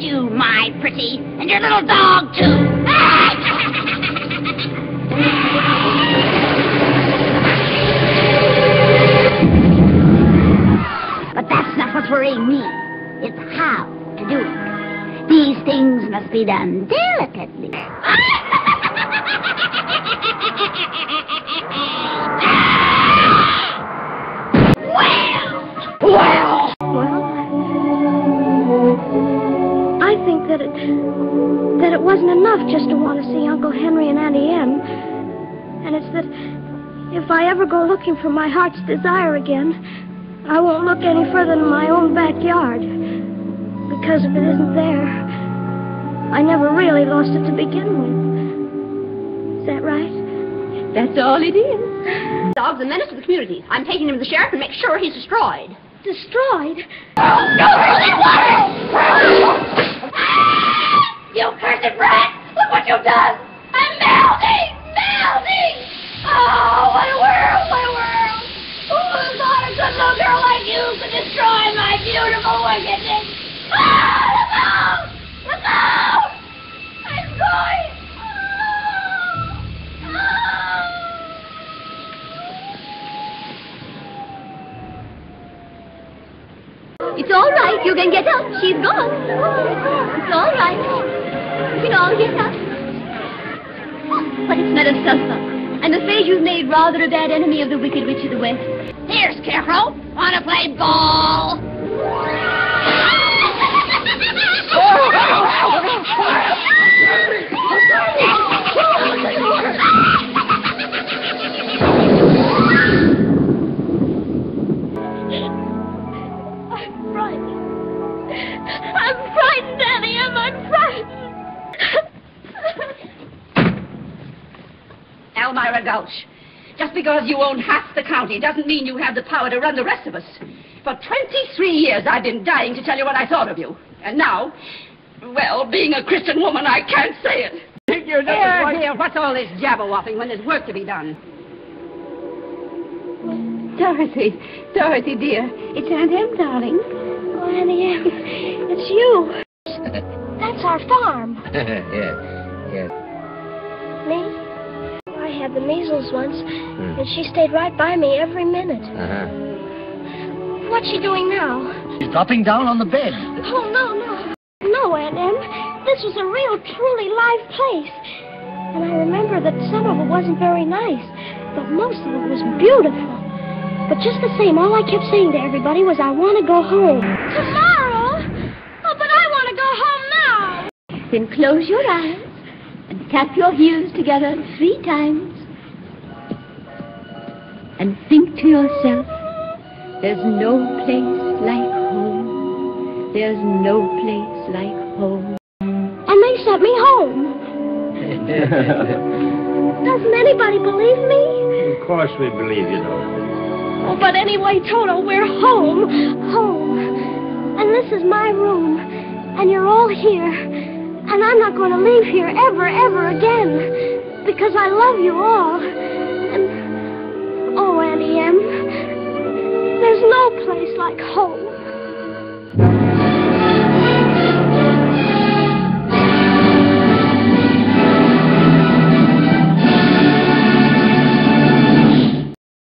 you, my pretty, and your little dog, too. but that's not what's worrying me. It's how to do it. These things must be done delicately. wasn't enough just to want to see Uncle Henry and Auntie Em, and it's that if I ever go looking for my heart's desire again, I won't look any further than my own backyard, because if it isn't there, I never really lost it to begin with. Is that right? That's all it is. Dog's a menace to the community. I'm taking him to the sheriff and make sure he's destroyed. Destroyed? You cursed brat! Look what you've done! I'm melting! Melting! Oh, a world! A world! Who have thought a good little girl like you could destroy my beautiful wickedness? Ah, look out! Look! I'm going! It's all right. You can get up. She's gone. It's all right. You all get up. But it's Metasulfa. I'm afraid you've made rather a bad enemy of the Wicked Witch of the West. Here, Scarecrow. Wanna play ball? Elmira Gulch. Just because you own half the county doesn't mean you have the power to run the rest of us. For 23 years I've been dying to tell you what I thought of you. And now, well, being a Christian woman, I can't say it. You're just Here, here, what's all this jabberwoffing when there's work to be done? Dorothy. Dorothy, dear. It's Aunt Em, darling. Oh, Auntie Em, it's you. That's our farm. yes, yes. Me? I had the measles once, and she stayed right by me every minute. Uh-huh. What's she doing now? She's dropping down on the bed. Oh, no, no. No, Aunt Em. This was a real, truly live place. And I remember that some of it wasn't very nice, but most of it was beautiful. But just the same, all I kept saying to everybody was, I want to go home. Tomorrow? Oh, but I want to go home now. Then close your eyes and tap your heels together three times. And think to yourself, there's no place like home. There's no place like home. And they sent me home. Doesn't anybody believe me? of course we believe you, Dorothy. Oh, but anyway, Toto, we're home. Home. And this is my room. And you're all here. And I'm not going to leave here ever, ever again. Because I love you all. And, oh, Auntie Em, there's no place like home.